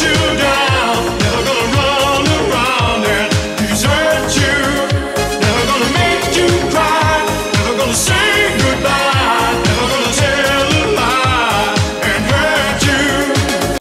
you.